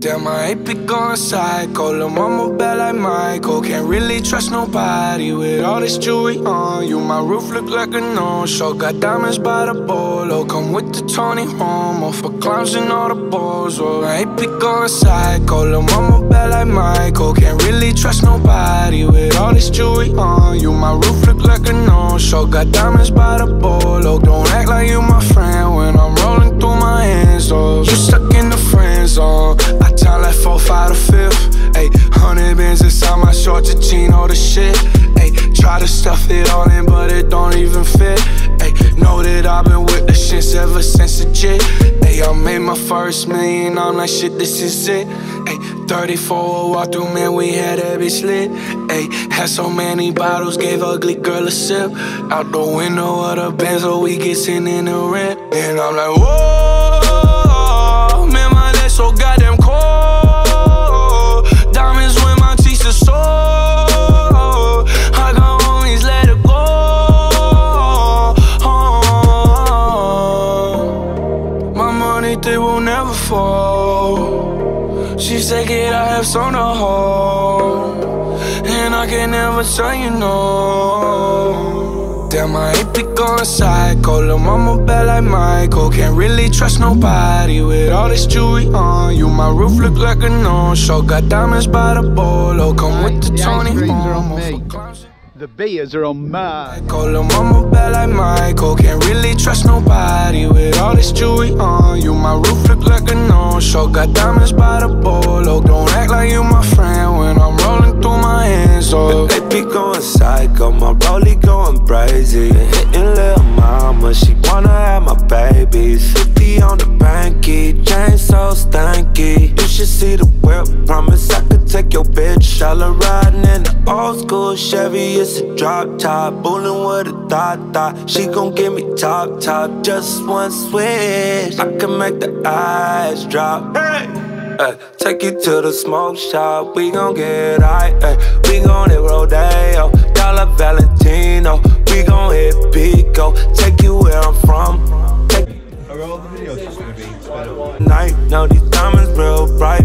Damn, I ain't be going psycho. Lil' mama bad like Michael. Can't really trust nobody with all this jewelry on you. My roof look like a no-show. Got diamonds by the bolo. Come with the Tony Romo for clowns and all the balls. Oh, I ain't be going psycho. Lil' mama bad like Michael. Can't really trust nobody with all this jewelry on you. My roof look like a no-show. Got diamonds by the bolo. Don't act like you my friend when the shit. Ayy, try to stuff it all in, but it don't even fit. Ayy, know that I've been with the shits ever since the jit. Ayy, I made my first million, I'm like, shit, this is it. Ayy, 34 walk through, man, we had that bitch lit. Ayy, had so many bottles, gave ugly girl a sip. Out the window of the Benz, so we get sent in the rent. And I'm like, whoa, never fall. She said, get I have some to hold. And I can never tell you no. Damn, I ain't be going psycho. Lil' mama bad like Michael. Can't really trust nobody with all this jewelry on you. My roof look like a no-show. Got diamonds by the bolo. Come with the Tony creams are on Romo me. The beers are on mine. Call lil' mama bad like Michael. Can't really trust nobody with all this jewelry on you. My roof look like a no-show. Got diamonds by the bolo. Don't act like you my friend when I'm rolling through my hands. Oh, They be going psycho, my rollie going crazy. Hitting little mama, she wanna have my babies. 50 on the banky, chain so stanky. Should see the whip, promise I could take your bitch. All her riding in the old school Chevy, it's a drop top. Bullin' with a thought thought. She gon' give me top top, just one switch. I can make the eyes drop. Hey! Take you to the smoke shop, we gon' get high. We gon' hit Take Are all the videos just going to be sped up? night, know these diamonds real bright.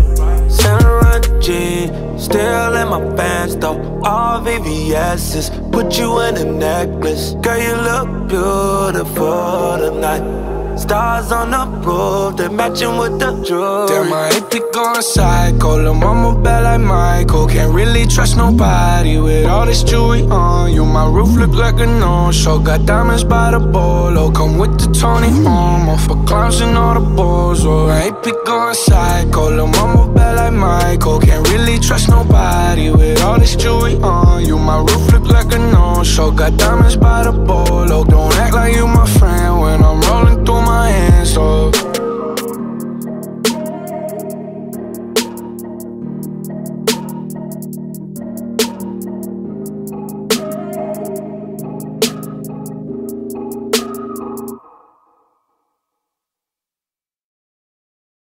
Santa Run G, still in my pants though. All VVS's, put you in a necklace. Girl, you look beautiful tonight. Stars on the roof, they matching with the jewelry. Damn, I ain't be going psycho. Lil' mama bad like Michael. Really trust nobody with all this jewelry on you. My roof look like a no-show. Got diamonds by the bolo. Come with the Tony Romo for clowns and all the balls. Oh, I ain't be going psycho. Lil' mama bad like Michael. Can't really trust nobody with all this jewelry on you. My roof look like a no-show. Got diamonds by the bolo.